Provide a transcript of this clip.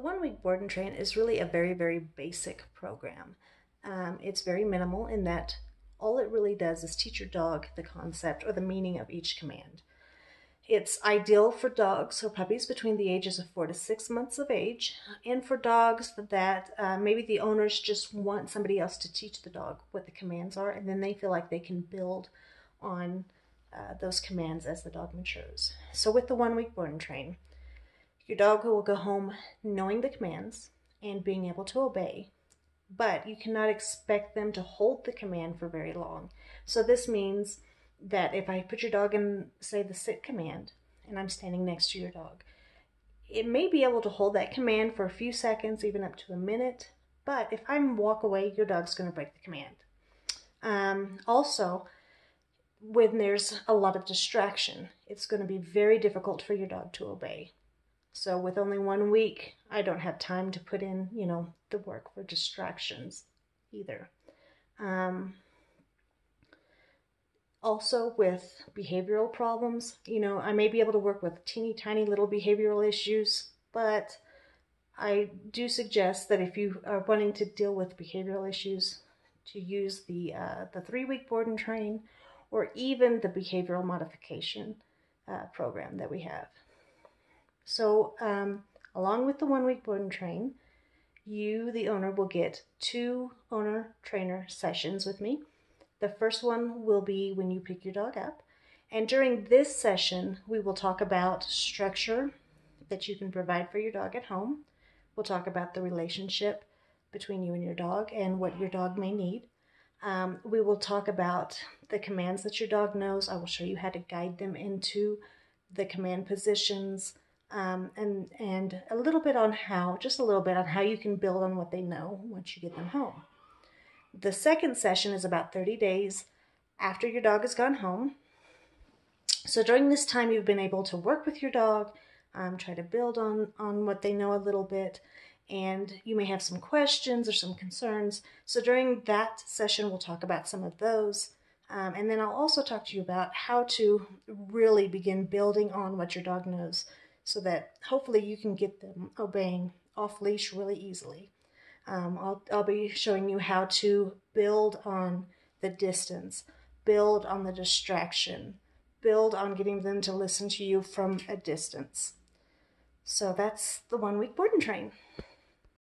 The one week board and train is really a very, very basic program. Um, it's very minimal in that all it really does is teach your dog the concept or the meaning of each command. It's ideal for dogs or puppies between the ages of four to six months of age, and for dogs that uh, maybe the owners just want somebody else to teach the dog what the commands are, and then they feel like they can build on uh, those commands as the dog matures. So, with the one week board and train, your dog will go home knowing the commands and being able to obey, but you cannot expect them to hold the command for very long. So, this means that if I put your dog in, say, the sit command, and I'm standing next to your dog, it may be able to hold that command for a few seconds, even up to a minute. But if I walk away, your dog's going to break the command. Um, also, when there's a lot of distraction, it's going to be very difficult for your dog to obey. So, with only one week, I don't have time to put in, you know, the work for distractions either. Um, also with behavioral problems. You know, I may be able to work with teeny tiny little behavioral issues, but I do suggest that if you are wanting to deal with behavioral issues, to use the uh, the three week board and train, or even the behavioral modification uh, program that we have. So, um, along with the one week board and train, you, the owner, will get two owner trainer sessions with me the first one will be when you pick your dog up. And during this session, we will talk about structure that you can provide for your dog at home. We'll talk about the relationship between you and your dog and what your dog may need. Um, we will talk about the commands that your dog knows. I will show you how to guide them into the command positions um, and, and a little bit on how, just a little bit on how you can build on what they know once you get them home. The second session is about 30 days after your dog has gone home. So during this time, you've been able to work with your dog, um, try to build on, on what they know a little bit, and you may have some questions or some concerns. So during that session, we'll talk about some of those. Um, and then I'll also talk to you about how to really begin building on what your dog knows so that hopefully you can get them obeying off leash really easily. Um, I'll, I'll be showing you how to build on the distance, build on the distraction, build on getting them to listen to you from a distance. So that's the one week board and train.